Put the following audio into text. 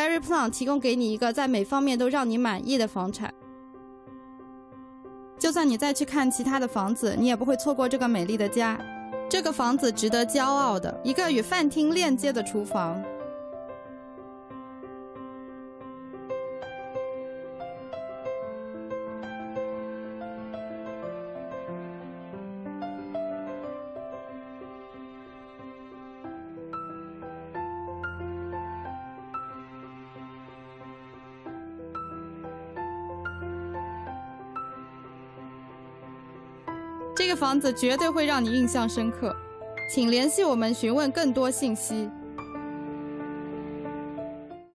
Berry Plan 提供给你一个在每方面都让你满意的房产。就算你再去看其他的房子，你也不会错过这个美丽的家。这个房子值得骄傲的，一个与饭厅链接的厨房。这个房子绝对会让你印象深刻，请联系我们询问更多信息。